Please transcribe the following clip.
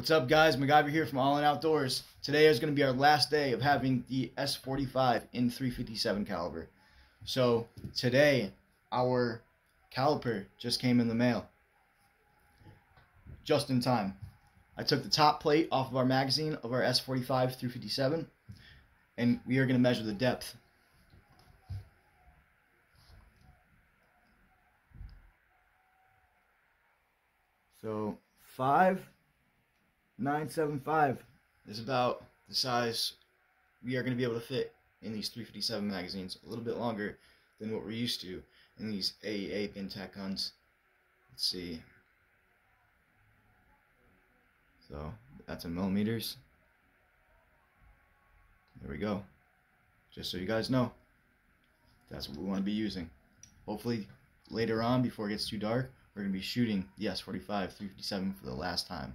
What's up, guys? MacGyver here from All In Outdoors. Today is going to be our last day of having the S45 in 357 caliber. So today, our caliper just came in the mail. Just in time. I took the top plate off of our magazine of our S45 357, and we are going to measure the depth. So five 975 is about the size we are going to be able to fit in these 357 magazines. A little bit longer than what we're used to in these AEA Bintac guns. Let's see. So that's in millimeters. There we go. Just so you guys know, that's what we want to be using. Hopefully later on, before it gets too dark, we're going to be shooting the S45 357 for the last time.